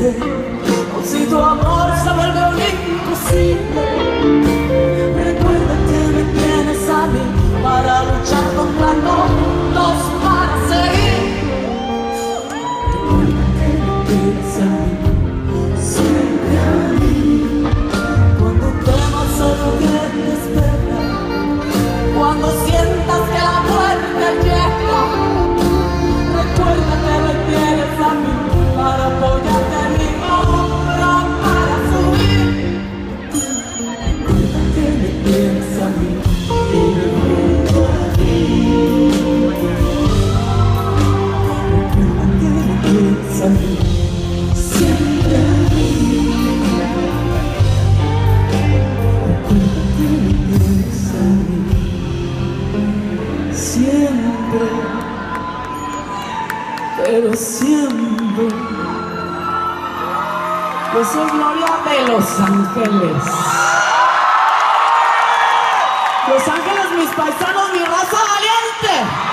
triste si tu amor se vuelve imposible Recuerda que me tienes a mí Para luchar contra todos para seguir. Recuerda que me tienes a mí Siempre a mí. Cuando temas a lo que te espera Cuando sientes siempre, pero siempre. Yo soy Gloria de Los Ángeles. Los Ángeles, mis paisanos, mi raza valiente.